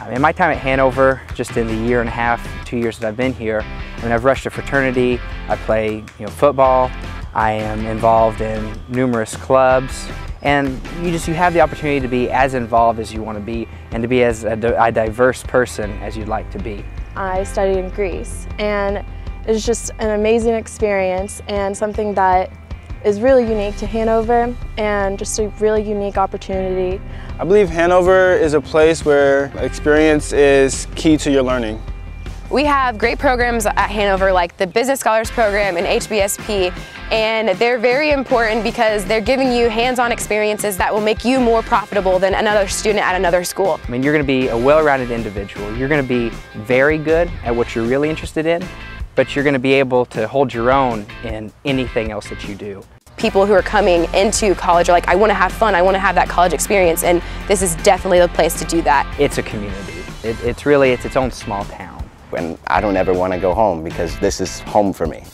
Um, in my time at Hanover, just in the year and a half, two years that I've been here, I mean, I've rushed a fraternity, I play you know, football, I am involved in numerous clubs, and you just you have the opportunity to be as involved as you want to be and to be as a, a diverse person as you'd like to be. I studied in Greece and it was just an amazing experience and something that is really unique to Hanover and just a really unique opportunity. I believe Hanover is a place where experience is key to your learning. We have great programs at Hanover like the Business Scholars Program and HBSP and they're very important because they're giving you hands-on experiences that will make you more profitable than another student at another school. I mean, you're going to be a well-rounded individual. You're going to be very good at what you're really interested in, but you're going to be able to hold your own in anything else that you do. People who are coming into college are like, I want to have fun, I want to have that college experience, and this is definitely the place to do that. It's a community. It, it's really, it's its own small town and I don't ever want to go home because this is home for me.